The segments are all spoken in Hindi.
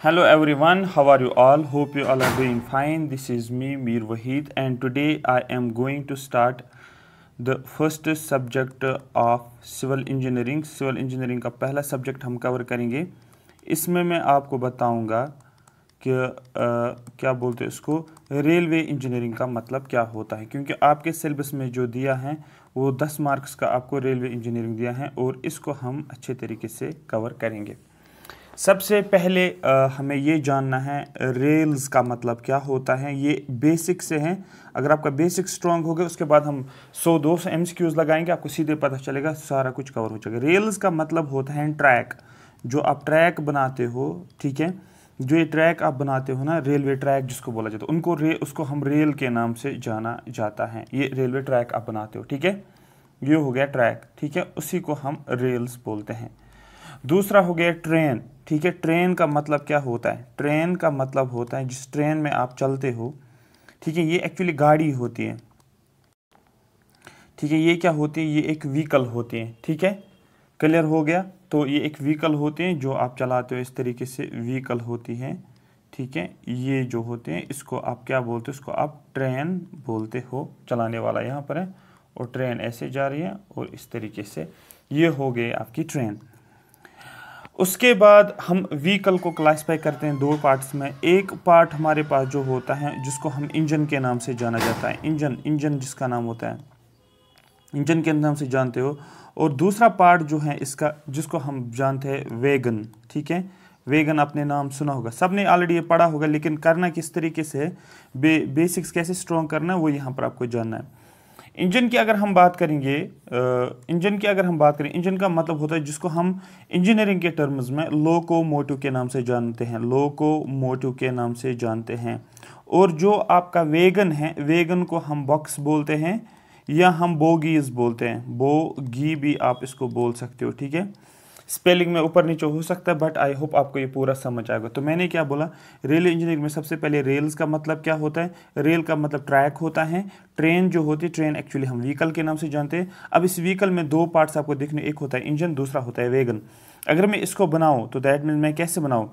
Hello everyone, how are you all? Hope you all are doing fine. This is me, Mir Wahid, and today I am going to start the first subject of civil engineering. Civil engineering का पहला subject हम cover करेंगे इसमें मैं आपको बताऊँगा कि आ, क्या बोलते हैं इसको रेलवे इंजीनियरिंग का मतलब क्या होता है क्योंकि आपके सिलेबस में जो दिया है वो 10 मार्क्स का आपको रेलवे इंजीनियरिंग दिया है और इसको हम अच्छे तरीके से कवर करेंगे सबसे पहले आ, हमें ये जानना है रेल्स का मतलब क्या होता है? ये बेसिक से हैं। अगर आपका बेसिक स्ट्रांग हो गया उसके बाद हम 100 200 एम लगाएँगे आपको सीधे पता चलेगा सारा कुछ कवर हो जाएगा रेल्स का मतलब होता है ट्रैक जो आप ट्रैक बनाते हो ठीक है? जो ये ट्रैक आप बनाते हो ना रेलवे ट्रैक जिसको बोला जाता है उनको रे उसको हम रेल के नाम से जाना जाता है। ये रेलवे ट्रैक आप बनाते हो ठीक है? ये हो गया ट्रैक ठीक है? उसी को हम रेल्स बोलते हैं। दूसरा हो गया ट्रेन। ठीक है, ट्रेन का मतलब क्या होता है? ट्रेन का मतलब होता है जिस ट्रेन में आप चलते हो, ठीक है, ये एक्चुअली गाड़ी होती है। ठीक है, ये क्या होती है? ये एक व्हीकल होती है। ठीक है क्लियर हो गया? तो ये एक व्हीकल होते हैं जो आप चलाते हो, इस तरीके से व्हीकल होती है। ठीक है, ये जो होते हैं, इसको आप क्या बोलते हो? इसको आप ट्रेन बोलते हो, चलाने वाला यहाँ पर है। और ट्रेन ऐसे जा रही है और इस तरीके से ये हो गए आपकी ट्रेन उसके बाद हम व्हीकल को क्लासीफाई करते हैं दो पार्ट्स में। एक पार्ट हमारे पास जो होता है जिसको हम इंजन के नाम से जाना जाता है। इंजन इंजन जिसका नाम होता है। इंजन के नाम से जानते हो। और दूसरा पार्ट जो है इसका जिसको हम जानते हैं वेगन ठीक है? वेगन अपने नाम सुना होगा। सबने ऑलरेडी ये पढ़ा होगा लेकिन करना किस तरीके से बे, बेसिक्स कैसे स्ट्रॉन्ग करना है वो यहाँ पर आपको जानना है। इंजन की अगर हम बात करेंगे इंजन की अगर हम बात करें, इंजन का मतलब होता है जिसको हम इंजीनियरिंग के टर्म्स में लोको मोटिव के नाम से जानते हैं लोको मोटिव के नाम से जानते हैं। और जो आपका वेगन है, वेगन को हम बॉक्स बोलते हैं या हम बोगीज बोलते हैं। बोगी भी आप इसको बोल सकते हो, ठीक है? स्पेलिंग में ऊपर नीचे हो सकता है बट आई होप आपको ये पूरा समझ आएगा। तो मैंने क्या बोला? रेल इंजीनियरिंग में सबसे पहले रेल्स का मतलब क्या होता है? रेल का मतलब ट्रैक होता है। ट्रेन जो होती है ट्रेन एक्चुअली हम व्हीकल के नाम से जानते हैं। अब इस व्हीकल में दो पार्ट्स आपको देखने, एक होता है इंजन दूसरा होता है वेगन अगर मैं इसको बनाऊँ तो दैट मीन मैं कैसे बनाऊँ?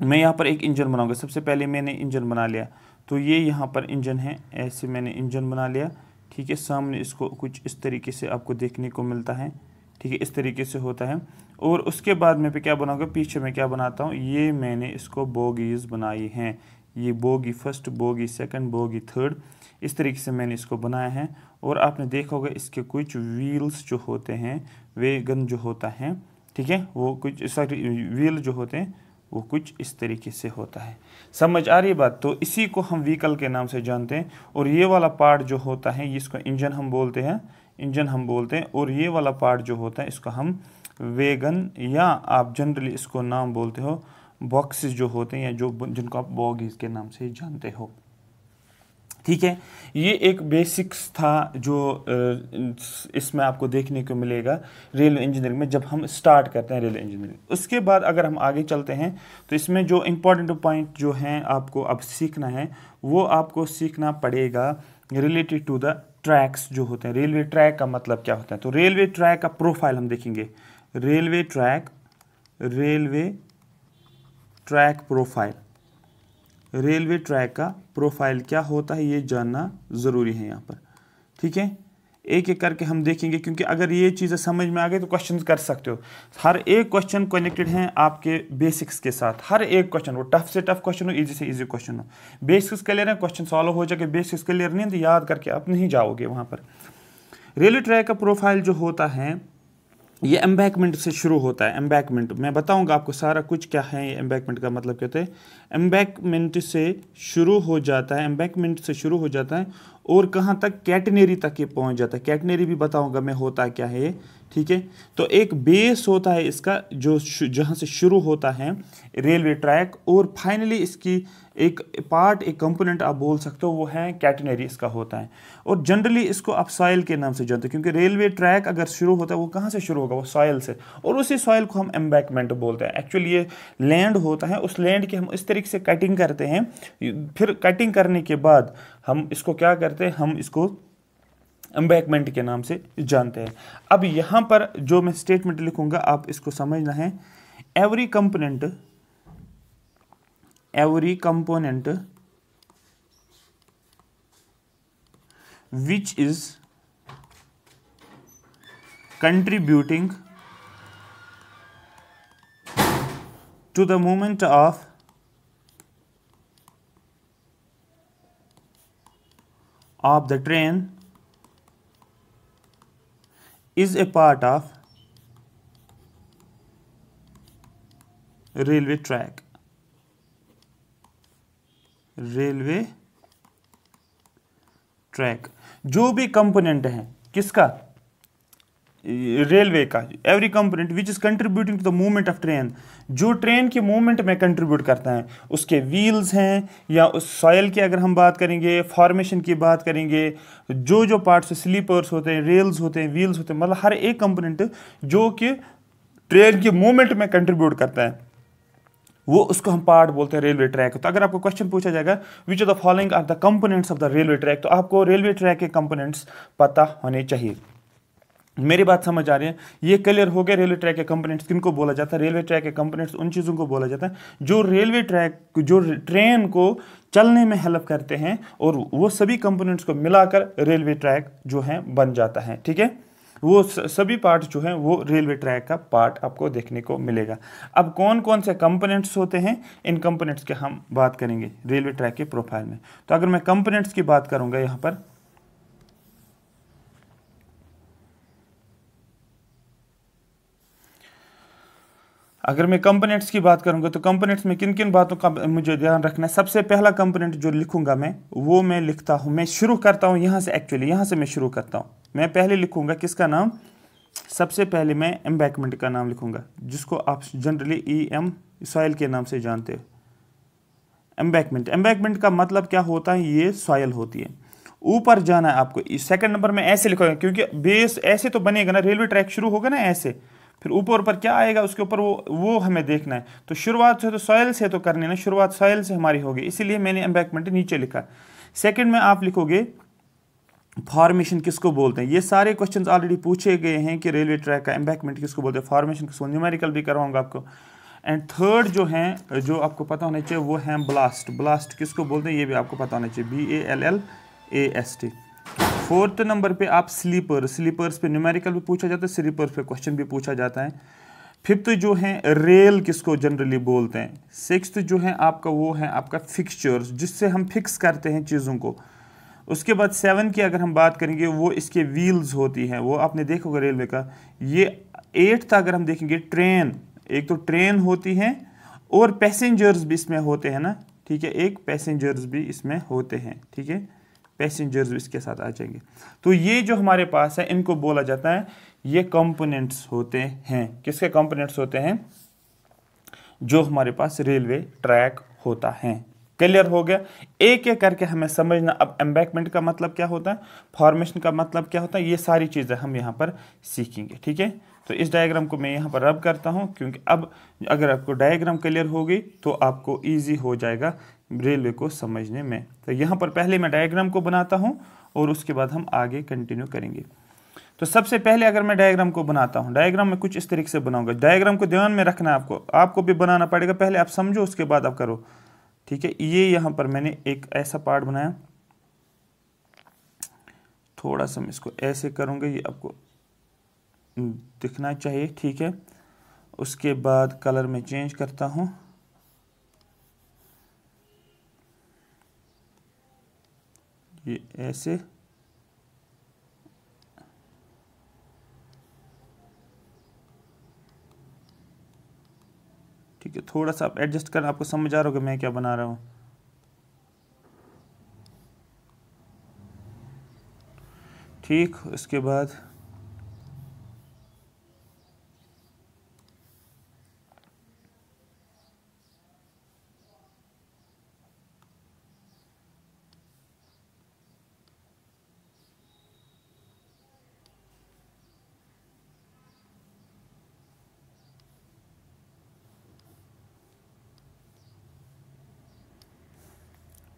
मैं यहाँ पर एक इंजन बनाऊँगा। सबसे पहले मैंने इंजन बना लिया। तो ये यहाँ पर इंजन है। ऐसे मैंने इंजन बना लिया। ठीक है, सामने इसको कुछ इस तरीके से आपको देखने को मिलता है। ठीक है, इस तरीके से होता है। और उसके बाद में पे क्या बनाऊँगा, पीछे मैं क्या बनाता हूँ, ये मैंने इसको बोगीज बनाई हैं। ये bogie first bogie second bogie third इस तरीके से मैंने इसको बनाया है। और आपने देखा होगा, इसके कुछ व्हील्स जो होते हैं, वे गन जो होता है, ठीक है, वो कुछ सॉरी व्हील जो होते हैं, वो कुछ इस तरीके से होता है। समझ आ रही बात? तो इसी को हम व्हीकल के नाम से जानते हैं। और ये वाला पार्ट जो होता है इसको इंजन हम बोलते हैं इंजन हम बोलते हैं, और ये वाला पार्ट जो होता है, इसको हम वेगन या आप जनरली इसको नाम बोलते हो बॉक्सेस जो होते हैं, या जो जिनको आप बॉगीज के नाम से जानते हो। ठीक है? ये एक बेसिक्स था जो इसमें आपको देखने को मिलेगा रेलवे इंजीनियरिंग में, जब हम स्टार्ट करते हैं रेलवे इंजीनियरिंग उसके बाद अगर हम आगे चलते हैं तो इसमें जो इम्पोर्टेंट पॉइंट जो हैं आपको अब सीखना है, वो आपको सीखना पड़ेगा रिलेटेड टू द ट्रैक्स जो होते हैं, रेलवे ट्रैक का मतलब क्या होता है? तो रेलवे ट्रैक का प्रोफ़ाइल हम देखेंगे। Railway track railway track profile. Railway track का प्रोफ़ाइल क्या होता है? ये जानना ज़रूरी है यहाँ पर। ठीक है? एक एक करके हम देखेंगे, क्योंकि अगर ये चीज़ें समझ में आ गई तो क्वेश्चन कर सकते हो। हर एक क्वेश्चन कनेक्टेड हैं आपके बेसिक्स के साथ। हर एक क्वेश्चन वो टफ से टफ क्वेश्चन हो ईजी से ईजी क्वेश्चन हो। बेसिक्स क्लियर है क्वेश्चन सॉल्व हो जाएगा बेसिक्स क्लियर नहीं तो याद करके आप नहीं जाओगे वहाँ पर। रेलवे ट्रैक का प्रोफ़ाइल जो होता है ये एम्बैकमेंट से शुरू होता है एम्बैकमेंट मैं बताऊँगा आपको सारा कुछ क्या है ये एम्बैकमेंट का मतलब कहते हैं। एम्बैकमेंट से शुरू हो जाता है एम्बैकमेंट से शुरू हो जाता है और कहाँ तक, कैटनेरी तक ये पहुँच जाता है। कैटनेरी भी बताऊँगा मैं होता क्या है। ठीक है? तो एक बेस होता है इसका, जो जहाँ से शुरू होता है रेलवे ट्रैक और फाइनली इसकी एक पार्ट एक कंपोनेंट आप बोल सकते हो, वो है कैटनरी इसका होता है। और जनरली इसको आप सॉइल के नाम से जानते हैं, क्योंकि रेलवे ट्रैक अगर शुरू होता है, वो कहाँ से शुरू होगा? वो सॉइल से। और उसी सॉयल को हम एम्बैकमेंट बोलते हैं। एक्चुअली ये लैंड होता है, उस लैंड की हम इस तरीके से कटिंग करते हैं। फिर कटिंग करने के बाद हम इसको क्या करते हैं? हम इसको एम्बैकमेंट के नाम से जानते हैं। अब यहाँ पर जो मैं स्टेटमेंट लिखूँगा, आप इसको समझना है। Every component every component which is contributing to the moment of of the train is a part of railway track railway track जो भी कंपोनेंट है किसका? रेलवे का every component which is contributing to the movement of train जो ट्रेन के मूवमेंट में कंट्रीब्यूट करता है, उसके व्हील्स हैं, या उस सॉयल की अगर हम बात करेंगे फॉर्मेशन की बात करेंगे, जो जो पार्ट्स स्लीपर्स होते हैं रेल्स होते हैं व्हील्स होते हैं मतलब हर एक कंपोनेंट जो कि ट्रेन के मूवमेंट में कंट्रीब्यूट करता है, वो उसको हम पार्ट बोलते हैं रेलवे ट्रैक तो अगर आपको क्वेश्चन पूछा जाएगा which are the following are the components of the railway track तो आपको रेलवे ट्रैक के कंपोनेंट्स पता होने चाहिए। मेरी बात समझ आ रही है। ये क्लियर हो गया रेलवे ट्रैक के कंपोनेंट्स किनको बोला जाता है? रेलवे ट्रैक के कंपोनेंट्स उन चीज़ों को बोला जाता है जो रेलवे ट्रैक जो ट्रेन को चलने में हेल्प करते हैं और वो सभी कंपोनेंट्स को मिलाकर रेलवे ट्रैक जो है बन जाता है। ठीक है? वो सभी पार्ट जो हैं, वो रेलवे ट्रैक का पार्ट आपको देखने को मिलेगा। अब कौन कौन से कंपोनेंट्स होते हैं? इन कंपोनेंट्स के हम बात करेंगे रेलवे ट्रैक के प्रोफ़ाइल में। तो अगर मैं कंपोनेंट्स की बात करूँगा यहाँ पर अगर मैं कंपोनेंट्स की बात करूँगा तो कंपोनेंट्स में किन किन बातों का मुझे ध्यान रखना है? सबसे पहला कंपोनेंट जो लिखूँगा मैं, वो मैं लिखता हूँ, मैं शुरू करता हूँ यहाँ से एक्चुअली यहाँ से मैं शुरू करता हूँ। मैं पहले लिखूँगा किसका नाम? सबसे पहले मैं एम्बैकमेंट का नाम लिखूँगा, जिसको आप जनरली ई एम सॉयल के नाम से जानते हो। एम्बैकमेंट एम्बैकमेंट का मतलब क्या होता है? ये सॉयल होती है। ऊपर जाना है आपको सेकंड नंबर में ऐसे लिखोगे, क्योंकि बेस ऐसे तो बनेगा ना रेलवे ट्रैक शुरू होगा ना ऐसे। फिर ऊपर ऊपर क्या आएगा, उसके ऊपर वो वो हमें देखना है। तो शुरुआत से तो सॉयल से तो करनी ना, शुरुआत सॉयल से हमारी होगी। इसीलिए मैंने एम्बैकमेंट नीचे लिखा। सेकंड में आप लिखोगे फॉर्मेशन किसको बोलते हैं? ये सारे क्वेश्चंस ऑलरेडी पूछे गए हैं कि रेलवे ट्रैक का एम्बैकमेंट किसको बोलते हैं? फॉर्मेशन किसको न्यूमेरिकल भी करवाऊँगा आपको। एंड थर्ड जो है, जो आपको पता होना चाहिए, वो है ब्लास्ट ब्लास्ट किसको बोलते हैं? ये भी आपको पता होना चाहिए। B A L L A S T fourth number पे आप स्लीपर, स्लीपर्स पे न्यूमेरिकल भी पूछा जाता है, स्लीपर्स पे क्वेश्चन भी पूछा जाता है। फिफ्थ जो है, रेल किसको जनरली बोलते हैं? सिक्स जो है, आपका वो है, आपका फिक्सचर्स जिससे हम फिक्स करते हैं चीज़ों को। उसके बाद सेवन की अगर हम बात करेंगे, वो इसके व्हील्स होती हैं। वो आपने देखा होगा रेलवे का। ये एट्थ अगर हम देखेंगे ट्रेन एक तो ट्रेन होती है और पैसेंजर्स भी इसमें होते हैं ना। ठीक है, एक पैसेंजर्स भी इसमें होते हैं। ठीक है? पैसेंजर्स इसके साथ आ जाएँगे। तो ये जो हमारे पास है, इनको बोला जाता है, ये कंपोनेंट्स होते हैं। किसके कंपोनेंट्स होते हैं? जो हमारे पास रेलवे ट्रैक होता है। क्लियर हो गया? एक एक करके हमें समझना, अब एम्बैकमेंट का मतलब क्या होता है? फॉर्मेशन का मतलब क्या होता है? ये सारी चीज़ें हम यहाँ पर सीखेंगे, ठीक है? तो इस डायग्राम को मैं यहाँ पर रब करता हूँ, क्योंकि अब अगर आपको डायग्राम क्लियर हो गई तो आपको ईजी हो जाएगा रेलवे को समझने में। तो यहाँ पर पहले मैं डायग्राम को बनाता हूँ और उसके बाद हम आगे कंटिन्यू करेंगे। तो सबसे पहले अगर मैं डायग्राम को बनाता हूँ डायग्राम में कुछ इस तरीके से बनाऊँगा। डायग्राम को ध्यान में रखना है आपको। आपको भी बनाना पड़ेगा। पहले आप समझो, उसके बाद आप करो। ठीक है? ये यहाँ पर मैंने एक ऐसा पार्ट बनाया। थोड़ा सा मैं इसको ऐसे करूँगा, ये आपको दिखना चाहिए। ठीक है? उसके बाद कलर में चेंज करता हूँ। ये ऐसे। ठीक है, थोड़ा सा आप एडजस्ट कर आपको समझ आ रहा होगा मैं क्या बना रहा हूँ। ठीक उसके बाद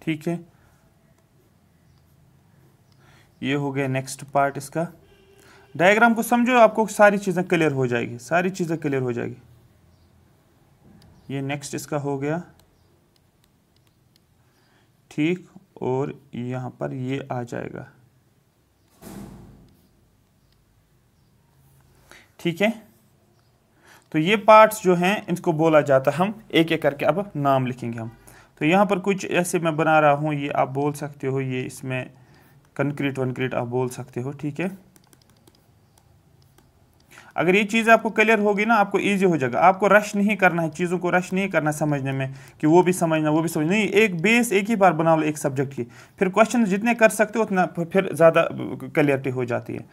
ठीक है? ये हो गया नेक्स्ट पार्ट इसका। डायग्राम को समझो, आपको सारी चीज़ें क्लियर हो जाएगी, सारी चीज़ें क्लियर हो जाएगी। ये नेक्स्ट इसका हो गया। ठीक, और यहाँ पर ये आ जाएगा। ठीक है? तो ये पार्ट्स जो हैं, इनको बोला जाता है हम एक एक करके अब नाम लिखेंगे हम। तो यहाँ पर कुछ ऐसे मैं बना रहा हूँ, ये आप बोल सकते हो, ये इसमें कंक्रीट वनक्रीट आप बोल सकते हो, ठीक है? अगर ये चीज़ आपको क्लियर होगी ना, आपको इजी हो जाएगा। आपको रश नहीं करना है, चीज़ों को रश नहीं करना समझने में कि वो भी समझना, वो भी समझना नहीं, एक बेस एक ही बार बना लो, एक सब्जेक्ट की। फिर क्वेश्चन जितने कर सकते हो, उतना फिर ज़्यादा क्लियरिटी हो जाती है।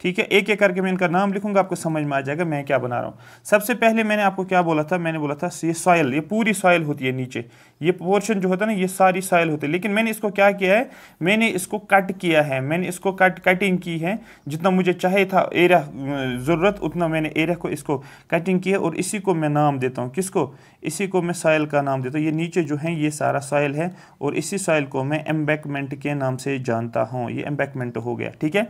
ठीक है? एक एक करके मैं इनका नाम लिखूँगा, आपको समझ में आ जाएगा मैं क्या बना रहा हूँ। सबसे पहले मैंने आपको क्या बोला था? मैंने बोला था, ये सॉयल ये पूरी सॉयल होती है नीचे। ये पोर्शन जो होता है ना, ये सारी सॉयल होती है। लेकिन मैंने इसको क्या किया है? मैंने इसको कट किया है। मैंने इसको कट कटिंग की है। जितना मुझे चाहिए था एरिया ज़रूरत, उतना मैंने एरिया को इसको कटिंग की है और इसी को मैं नाम देता हूँ। किसको? इसी को मैं सॉयल का नाम देता हूँ। ये नीचे जो है, ये सारा सॉयल है और इसी सॉयल को मैं एम्बैकमेंट के नाम से जानता हूँ। ये एम्बैकमेंट हो गया, ठीक है?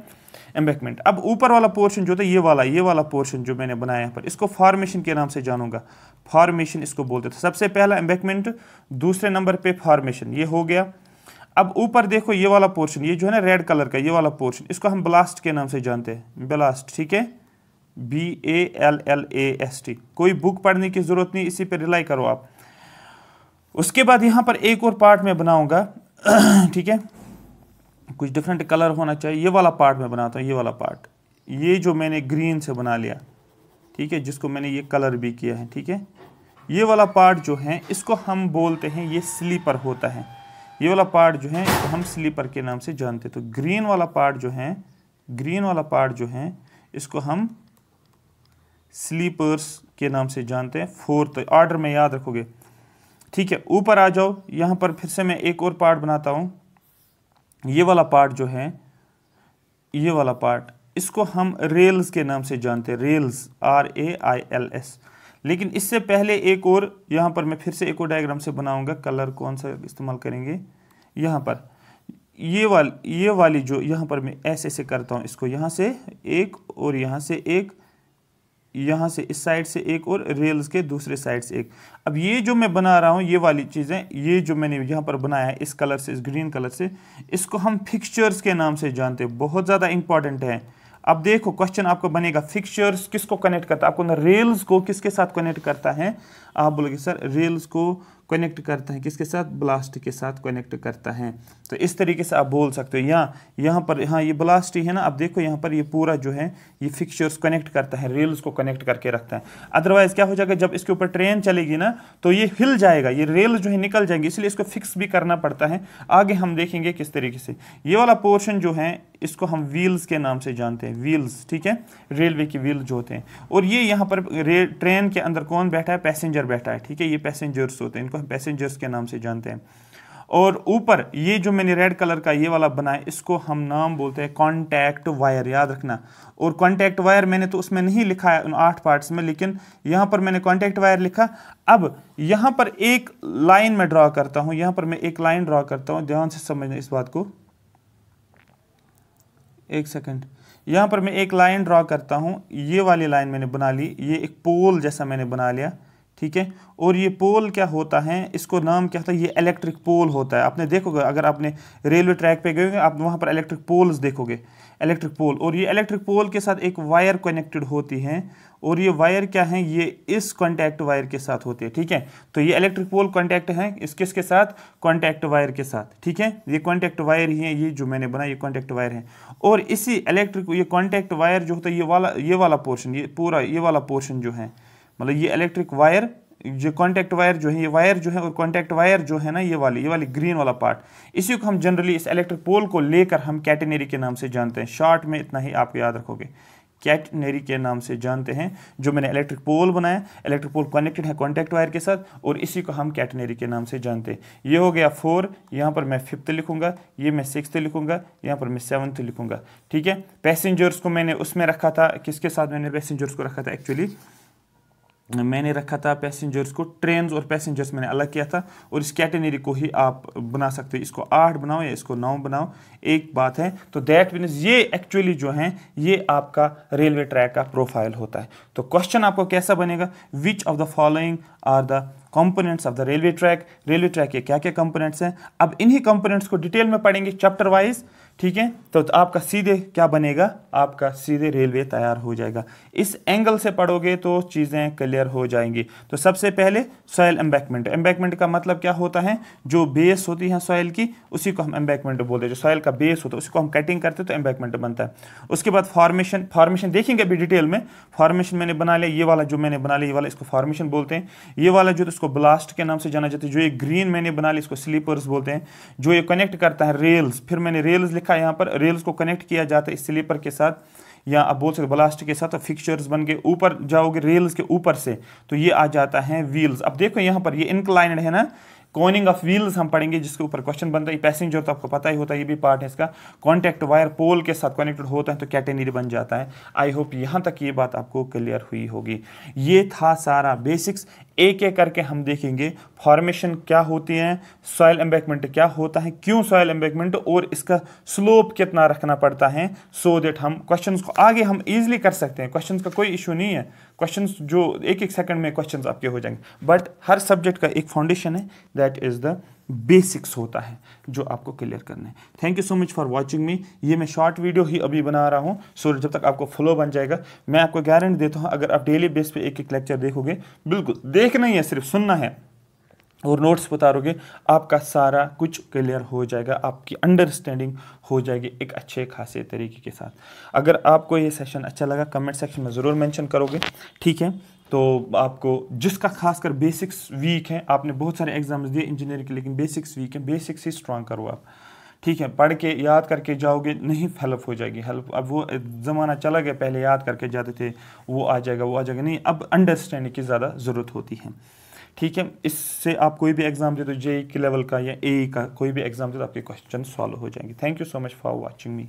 एम्बैकमेंट अब ऊपर वाला पोर्शन जो था, ये वाला ये वाला पोर्शन जो मैंने बनाया यहाँ पर, इसको फॉर्मेशन के नाम से जानूँगा। फॉर्मेशन इसको बोलते थे। सबसे पहला एम्बैकमेंट दूसरे नंबर पे फॉर्मेशन ये हो गया। अब ऊपर देखो, ये वाला पोर्शन ये जो है ना रेड कलर का, ये वाला पोर्शन इसको हम ब्लास्ट के नाम से जानते हैं। ब्लास्ट ठीक है? B A L L A S T कोई बुक पढ़ने की ज़रूरत नहीं, इसी पे रिलाई करो आप। उसके बाद यहाँ पर एक और पार्ट में बनाऊँगा, ठीक है? कुछ डिफरेंट कलर होना चाहिए। ये वाला पार्ट मैं बनाता हूँ, ये वाला पार्ट ये जो मैंने ग्रीन से बना लिया, ठीक है, जिसको मैंने ये कलर भी किया है, ठीक है? ये वाला पार्ट जो है, इसको हम बोलते हैं ये स्लीपर होता है। ये वाला पार्ट जो है, इसको हम स्लीपर के नाम से जानते हैं। तो ग्रीन वाला पार्ट जो है ग्रीन वाला पार्ट जो है, इसको हम स्लीपर्स के नाम से जानते हैं। फोर्थ ऑर्डर में याद रखोगे। ठीक है, ऊपर आ जाओ। यहाँ पर फिर से मैं एक और पार्ट बनाता हूँ। ये वाला पार्ट जो है, ये वाला पार्ट इसको हम रेल्स के नाम से जानते हैं। Rails R A I L S लेकिन इससे पहले एक और, यहाँ पर मैं फिर से एक और डायग्राम से बनाऊँगा। कलर कौन सा इस्तेमाल करेंगे? यहाँ पर। ये वाली ये वाली जो, यहाँ पर मैं ऐसे ऐसे करता हूँ इसको। यहाँ से एक और, यहाँ से एक। यहाँ से इस साइड से एक और रेल्स के दूसरे साइड से एक। अब ये जो मैं बना रहा हूँ, ये वाली चीज़ें, ये जो मैंने यहाँ पर बनाया है, इस कलर से, इस ग्रीन कलर से, इसको हम फिक्सचर्स के नाम से जानते हैं। बहुत ज़्यादा इंपॉर्टेंट है। अब देखो क्वेश्चन आपको बनेगा फिक्सचर्स किसको कनेक्ट करता है? आपको रेल्स को किसके साथ कनेक्ट करता है? आप बोलोगे, सर रेल्स को कनेक्ट करता है, किसके साथ? ब्लास्ट के साथ कनेक्ट करता है। तो इस तरीके से आप बोल सकते हो। यहाँ यहाँ पर हाँ ये ब्लास्ट ही है ना? आप देखो, यहाँ पर ये पूरा जो है, ये फिक्चर्स कनेक्ट करता है रेल्स को कनेक्ट करके रखता है। अदरवाइज़ क्या हो जाएगा? जब इसके ऊपर ट्रेन चलेगी ना तो ये हिल जाएगा। ये रेल जो है निकल जाएँगे, इसलिए इसको फिक्स भी करना पड़ता है। आगे हम देखेंगे किस तरीके से। ये वाला पोर्शन जो है इसको हम व्हील्स के नाम से जानते हैं व्हील्स ठीक है? रेलवे की व्हील जो होते हैं। और ये यहाँ पर ट्रेन के अंदर कौन बैठा है? पैसेंजर बैठा है, ठीक है? ये पैसेंजर्स होते हैं, इनको हम पैसेंजर्स के नाम से जानते हैं। और ऊपर, ये जो मैंने रेड कलर का ये वाला बनाया, इसको हम नाम बोलते हैं कॉन्टैक्ट वायर याद रखना। और कॉन्टैक्ट वायर मैंने तो उसमें नहीं लिखा है उन आठ पार्ट्स में, लेकिन यहाँ पर मैंने कॉन्टैक्ट वायर लिखा। अब यहाँ पर एक लाइन में ड्रॉ करता हूँ, यहाँ पर मैं एक लाइन ड्रॉ करता हूँ, ध्यान से समझना इस बात को। एक सेकंड। यहाँ पर मैं एक लाइन ड्रॉ करता हूँ। ये वाली लाइन मैंने बना ली। ये एक पोल जैसा मैंने बना लिया। ठीक है? और ये पोल क्या होता है? इसको नाम क्या होता है? ये इलेक्ट्रिक पोल होता है। आपने देखोगे, अगर आपने रेलवे ट्रैक पे गए आप वहाँ पर इलेक्ट्रिक पोल्स देखोगे। इलेक्ट्रिक पोल और ये इलेक्ट्रिक पोल के साथ एक वायर कनेक्टेड होती है। और ये वायर क्या है? ये इस कॉन्टैक्ट वायर के साथ होती है, ठीक है? तो ये इलेक्ट्रिक पोल कॉन्टैक्ट है इस किसके साथ? कॉन्टैक्ट वायर के साथ, ठीक है? ये कॉन्टैक्ट वायर ही है, ये जो मैंने बनाया ये कॉन्टैक्ट वायर है। और इसी इलेक्ट्रिक ये कॉन्टैक्ट वायर जो होता है, ये वाला ये वाला पोर्शन ये पूरा, ये वाला पोर्शन जो है मतलब ये इलेक्ट्रिक वायर जो कॉन्टैक्ट वायर जो है, ये वायर जो है और कॉन्टैक्ट वायर जो है ना, ये वाली ये वाली ग्रीन वाला पार्ट इसी को हम जनरली इस इलेक्ट्रिक पोल को लेकर हम कैटेनरी के नाम से जानते हैं। शॉर्ट में इतना ही आप याद रखोगे। कैटनरी के नाम से जानते हैं, जो मैंने इलेक्ट्रिक पोल बनाया इलेक्ट्रिक पोल कनेक्टेड है कॉन्टैक्ट वायर के साथ और इसी को हम कैटनरी के नाम से जानते हैं। ये हो गया फोर यहाँ पर मैं फिफ्थ लिखूँगा, ये मैं सिक्स लिखूँगा, यहाँ पर मैं सेवन्थ लिखूँगा। ठीक है? पैसेंजर्स को मैंने उसमें रखा था, किसके साथ मैंने पैसेंजर्स को रखा था एक्चुअली मैंने रखा था पैसेंजर्स को ट्रेन और पैसेंजर्स मैंने अलग किया था और इस कैटेगरी को ही आप बना सकते हो। इसको आठ बनाओ या इसको नौ बनाओ, एक बात है। तो दैट मीन्स ये एक्चुअली जो है, ये आपका रेलवे ट्रैक का प्रोफ़ाइल होता है। तो क्वेश्चन आपको कैसा बनेगा? Which of the following are the components of the railway track railway track के क्या क्या कंपोनेंट्स हैं? अब इन्हीं कंपोनेंट्स को डिटेल में पढ़ेंगे चैप्टर वाइज ठीक है? तो तो आपका सीधे क्या बनेगा? आपका सीधे रेलवे तैयार हो जाएगा। इस एंगल से पढ़ोगे तो चीज़ें क्लियर हो जाएँगी। तो सबसे पहले सॉयल एम्बैकमेंट एम्बैकमेंट का मतलब क्या होता है? जो बेस होती है सॉयल की, उसी को हम एम्बैकमेंट बोलते हैं। जो सॉयल का बेस होता है उसी को हम कटिंग करते हैं तो एम्बैकमेंट बनता है। उसके बाद फॉर्मेशन फॉर्मेशन देखेंगे अभी डिटेल में। फॉर्मेशन मैंने बना लिया, ये वाला जो मैंने बना लिया, ये वाला इसको फॉर्मेशन बोलते हैं। ये वाला जो इसको ब्लास्ट के नाम से जाना जाता है। जो ये ग्रीन मैंने बना लिया, इसको स्लीपर्स बोलते हैं। जो ये कनेक्ट करता है रेल्स फिर मैंने रेल्स लिखा है यहाँ पर रेल्स को कनेक्ट किया जाता है स्लीपर के साथ, या आप बोल सकते ब्लास्ट के साथ तो फिक्चर्स बन के ऊपर जाओगे रेल्स के ऊपर से तो ये आ जाता है व्हील्स अब देखो यहाँ पर ये इंक्लाइंड है ना कॉइनिंग ऑफ़ व्हील्स हम पढ़ेंगे, जिसके ऊपर क्वेश्चन बनता है पैसेंजर तो आपको पता ही होता है, ये भी पार्ट है इसका। कॉन्टैक्ट वायर पोल के साथ कनेक्टेड होता है तो कैटेनरी बन जाता है। आई होप यहाँ तक ये बात आपको क्लियर हुई होगी। ये था सारा बेसिक्स एक एक करके हम देखेंगे फॉर्मेशन क्या होती है सॉयल एम्बैकमेंट क्या होता है, क्यों सॉयल एम्बैकमेंट और इसका स्लोप कितना रखना पड़ता है सो so देट हम क्वेश्चन को आगे हम ईजिली कर सकते हैं। क्वेश्चन का कोई इशू नहीं है। क्वेश्चन जो एक एक सेकंड में क्वेश्चन आपके हो जाएँगे। बट हर सब्जेक्ट का एक फाउंडेशन है दैट इज़ द बेसिक्स होता है जो आपको क्लियर करना है। Thank you so much for watching me ये मैं शॉर्ट वीडियो ही अभी बना रहा हूँ सो जब तक आपको फ्लो बन जाएगा, मैं आपको गारंटी देता हूँ, अगर आप डेली बेस पे एक एक लेक्चर देखोगे, बिल्कुल देखना ही है, सिर्फ़ सुनना है और नोट्स उतारोगे, आपका सारा कुछ क्लियर हो जाएगा, आपकी अंडरस्टैंडिंग हो जाएगी एक अच्छे खासे तरीके के साथ। अगर आपको ये सेशन अच्छा लगा कमेंट सेक्शन में ज़रूर मेंशन करोगे, ठीक है? तो आपको जिसका खासकर बेसिक्स वीक है, आपने बहुत सारे एग्ज़ाम्स दिए इंजीनियरिंग के, लेकिन बेसिक्स वीक है बेसिक्स ही स्ट्रांग करो आप। ठीक है, पढ़ के, याद करके जाओगे, नहीं हेल्प हो जाएगी। हेल्प अब वो ज़माना चला गया, पहले याद करके जाते थे, वो आ जाएगा, वो आ जाएगा। नहीं, अब अंडरस्टैंडिंग की ज़्यादा ज़रूरत होती है। ठीक है, इससे आप कोई भी एग्ज़ाम दे तो जे के लेवल का या ए का कोई भी एग्ज़ाम दे तो आपके क्वेश्चन सॉल्व हो जाएँगे। Thank you so much for watching me